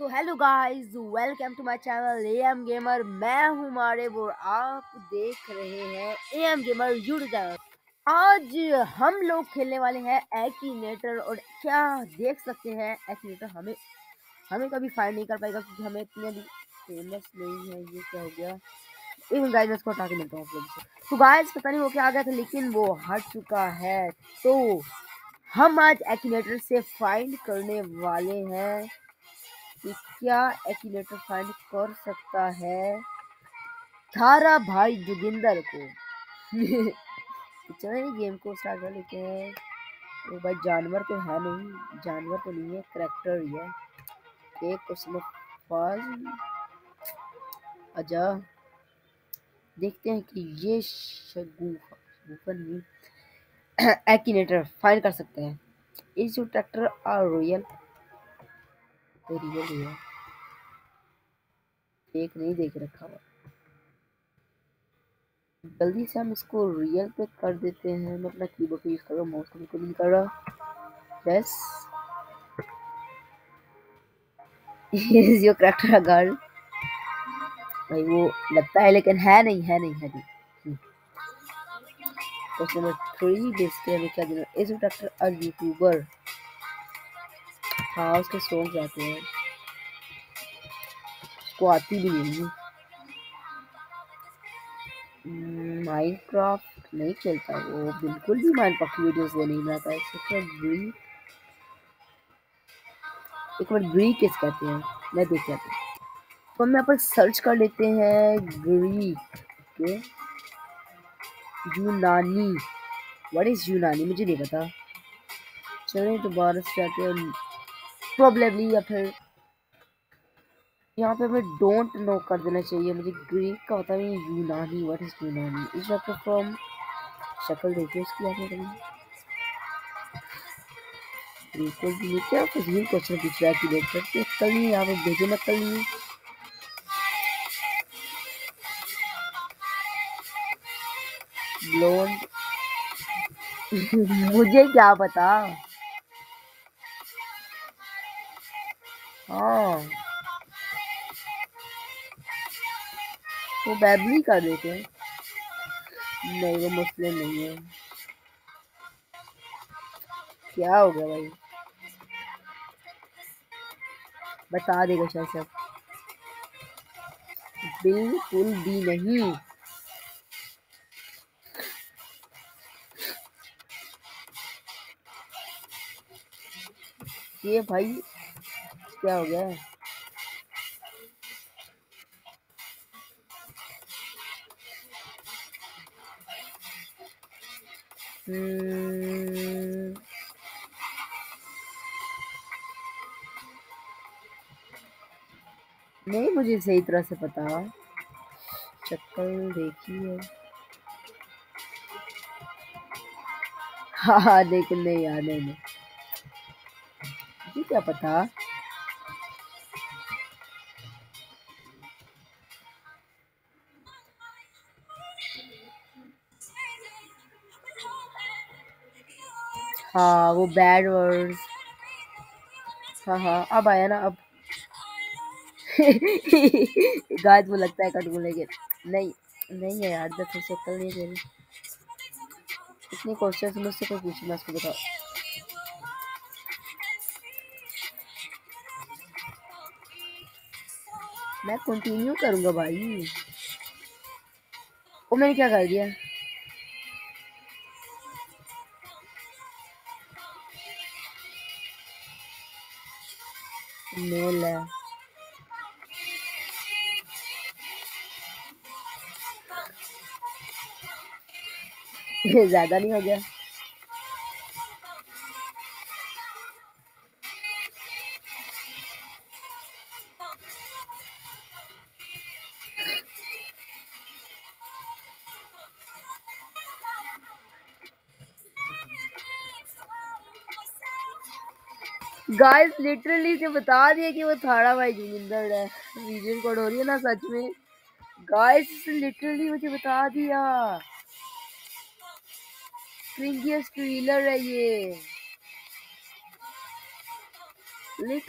तो hello guys, welcome to my channel M gamer. मैं हूँ मारेब और आप देख रहे हैं एम गेमर यूट्यूब। चैनल आज हम लोग खेलने वाले हैं एक्नेटर और क्या देख सकते हैं, एक्नेटर हमें हमें कभी फाइंड नहीं कर पाएगा क्योंकि हमें इतने फ़ेमस नहीं है, ये क्या हो गया? एक गाइस मैं इसको हटा के मिलता हूँ आप लोगों से। तो गाइस पता नहीं वो क्या आ गया था, लेकिन वो हट चुका है। तो हम आज एक्नेटर से फाइंड करने वाले हैं। कि क्या एक्यूलेटर फाइंड कर सकता है? थारा भाई जोगिंदर को। चलो गेम को स्टार्ट कर लेते हैं। तो भाई, जानवर तो है नहीं। जानवर तो नहीं है करेक्टर ही है। एक क्वेश्चन फाज अच्छा देखते हैं कि ये शगुफा नहीं। एक्यूलेटर फाइंड कर सकते हैं। इस जो ट्रैक्टर आर रॉयल तो रियल ही है। एक नहीं देख रखा हुआ। जल्दी से हम इसको रियल पे कर देते हैं। मैं अपना कीबोर्ड यूज़ कर रहा हूँ माउस को नहीं कर रहा। Yes is your character girl भाई वो लगता है, लेकिन है नहीं है नहीं है नहीं। क्वेश्चन नंबर थ्री बेसिकली क्या देना? इज़ अ यूट्यूबर हाँ उसके सॉन्ग आते हैं। उसको आती भी नहीं माइनक्राफ्ट नहीं चलता वो, बिल्कुल भी माइनक्राफ्ट की वीडियोस वो नहीं बनाता है ग्री एक बार ग्री किस कहते हैं, मैं देख लेता हूँ। तो हम यहाँ पर सर्च कर लेते हैं ग्रीक के यूनानी व्हाट इज़ यूनानी मुझे नहीं पता। चलें, दोबारा से जाते हैं। प्रोबेबली या फिर यहाँ पे हमें डोंट नो कर देना चाहिए। मुझे ग्रीक का पता नहीं यूनानी व्हाट इज़ यूनानी इस वक्त फ्रॉम शक्ल देखिए उसकी आपने कभी बिल्कुल भी नहीं क्या कुछ क्वेश्चन पूछ रहा है कि देख सकते कल नहीं, यहाँ पे भेजे ना, कल नहीं। ब्लोंड मुझे क्या पता? हाँ। वो बैबली कर देते नहीं, वो मुस्लिम नहीं है। क्या हो गया भाई? बता देगा शायद सब बिल्कुल भी नहीं। ये भाई क्या हो गया। नहीं, मुझे सही तरह से पता। चक्कर देखिए हाँ। हाँ लेकिन नहीं यार नहीं क्या पता? हाँ वो बैड वर्ड्स हाँ हाँ अब आया ना, अब। गाज वो लगता है कट लेकिन नहीं नहीं है यार दस से कल नहीं रही इतने क्वेश्चन मुझसे कोई पूछी, मैं उसको बताओ मैं कंटिन्यू करूँगा भाई। वो मैंने क्या कर दिया? मेल है। ज़्यादा नहीं हो गया। गाइस लिटरली से बता दिया कि वो थाड़ा भाई जोगिंदर है। वीडियो रिकॉर्ड हो रही है ना सच में। गाइस लिटरली मुझे बता दिया। ट्रिंगियस ट्रेलर है ये। लिटरली